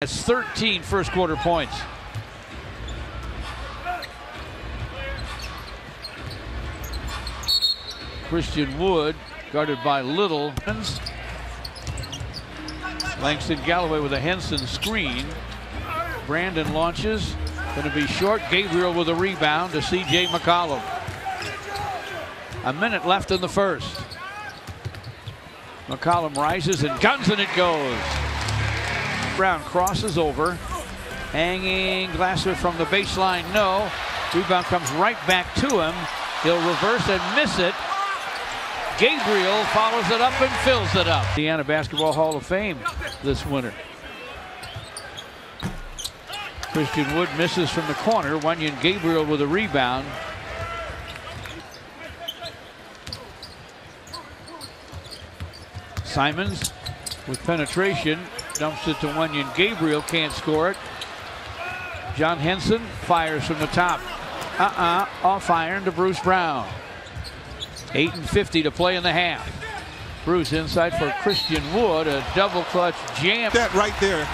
That's 13 first quarter points. Christian Wood guarded by Little. Langston Galloway with a Henson screen. Brandon launches. Going to be short. Gabriel with a rebound to C.J. McCollum. A minute left in the first. McCollum rises and guns and it goes. Brown crosses over. Hanging Glasser from the baseline. No. Rebound comes right back to him. He'll reverse and miss it. Gabriel follows it up and fills it up. Indiana Basketball Hall of Fame this winter. Christian Wood misses from the corner. Wenyen Gabriel with a rebound. Simons with penetration dumps it to Wenyen Gabriel can't score it. John Henson fires from the top. Uh-uh, off iron to Bruce Brown. 8 and 50 to play in the half. Bruce inside for Christian Wood, a double clutch jam. That right there.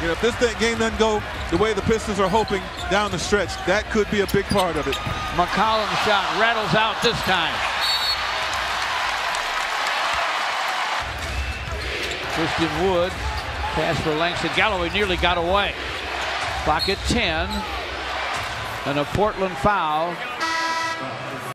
You know, if this game doesn't go the way the Pistons are hoping down the stretch, that could be a big part of it. McCollum shot rattles out this time. Christian Wood, pass for Langston Galloway, nearly got away. Clock at 10. And a Portland foul